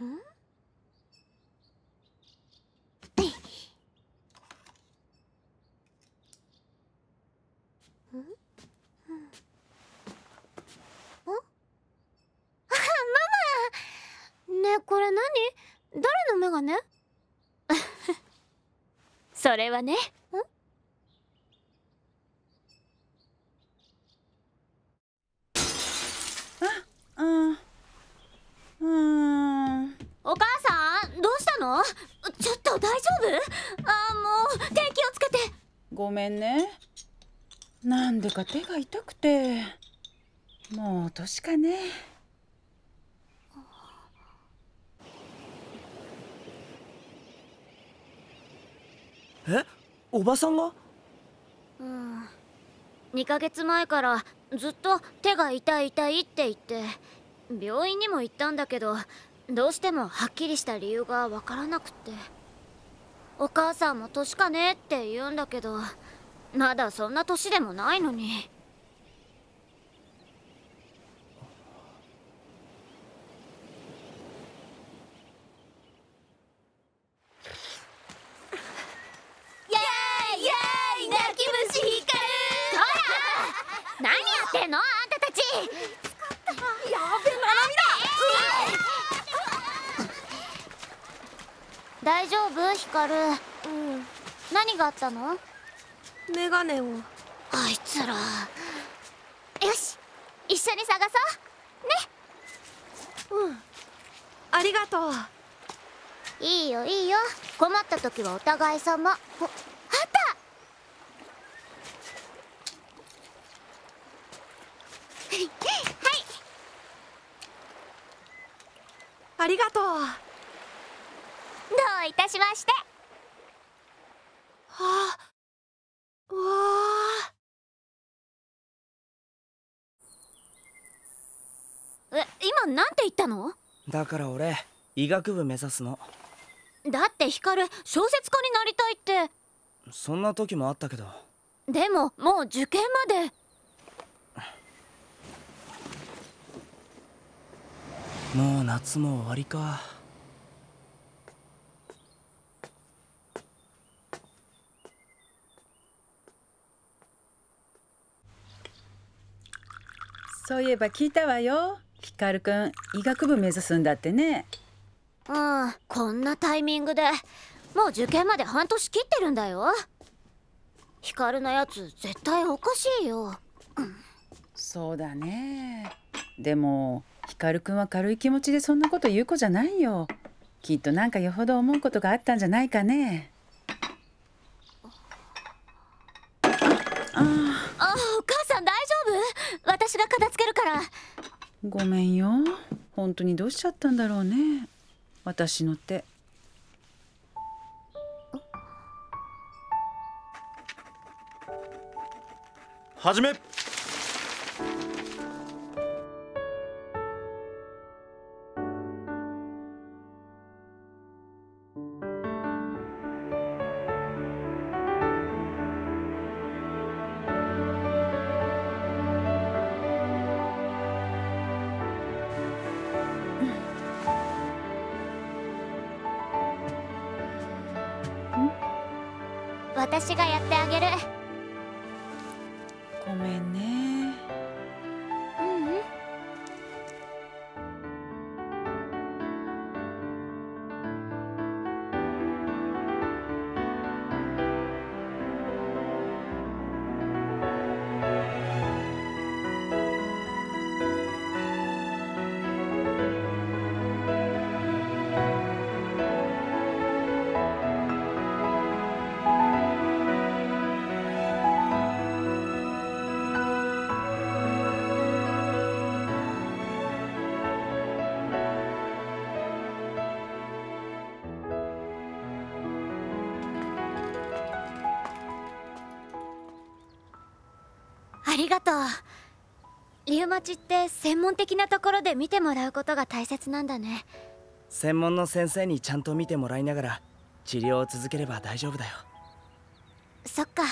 これ何？誰のメガネそれはね。うん。うんの？ちょっと大丈夫？あもう手気をつけて。ごめんね。なんでか手が痛くて。もう年かね。え？おばさんが？うん。2ヶ月前からずっと手が痛い痛いって言って病院にも行ったんだけどどうしてもはっきりした理由がわからなくって。お母さんも年かねって言うんだけどまだそんな年でもないのに。イエーイイエーイ泣き虫光る。ほ ら何やってんのあんたたち。やべ大丈夫？光るうん。何があったの？メガネを。あいつら。よし。一緒に探そう。うん。ありがとう。いいよいいよ。困った時はお互い様。おあった！はい。ありがとう。どういたしまして。あうわえ今なんて言ったの？だから俺医学部目指すの。だって光小説家になりたいって。そんな時もあったけど。でももう受験まで。もう夏も終わりかそういえば聞いたわよ。ひかるくん医学部目指すんだってね。うんこんなタイミングで。もう受験まで半年切ってるんだよ。光のやつ絶対おかしいよ。そうだね。でもひかるくんは軽い気持ちでそんなこと言う子じゃないよ。きっとなんかよほど思うことがあったんじゃないかね。あああお母私が片付けるから。ごめんよ。本当にどうしちゃったんだろうね。私の手。はじめ私がやってあげる。りがとう。リウマチって専門的なところで見てもらうことが大切なんだね。専門の先生にちゃんと見てもらいながら治療を続ければ大丈夫だよ。そっか。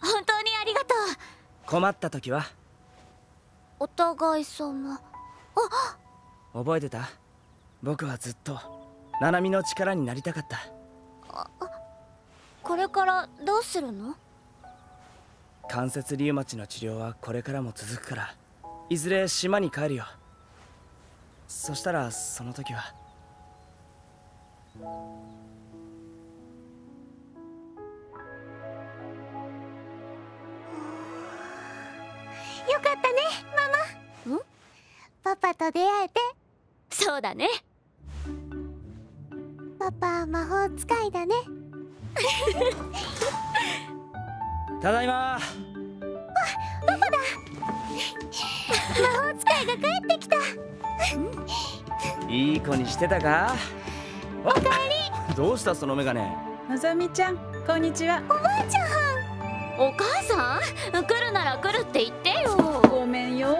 本当にありがと困った時は？うお互い様。あ覚えてた？僕はずっとナナミの力になりたかった。これからどうするの？関節リウマチの治療はこれからも続くから。いずれ島に帰るよ。そしたらその時は。よかったねママ。ん？パパと出会えて。そうだね。パパ魔法使いだね ただいま。魔法使いが帰ってきた。いい子にしてたか？おかえりどうしたそのメガネ？のぞみちゃんこんにちは。お母さん？来るなら来るって言ってよ。ごめんよ。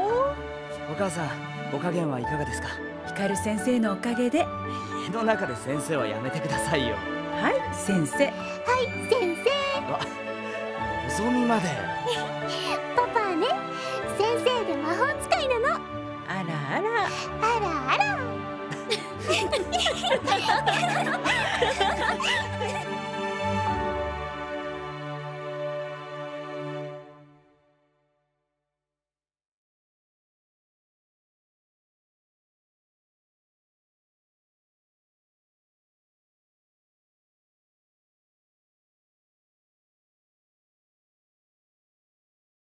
お母さんお加減はいかがですか？光先生のおかげで。家の中で先生はやめてくださいよ。はい先生。はい先生あのぞみまで。パパはね先生で魔法使いなの。あらあら。あらあら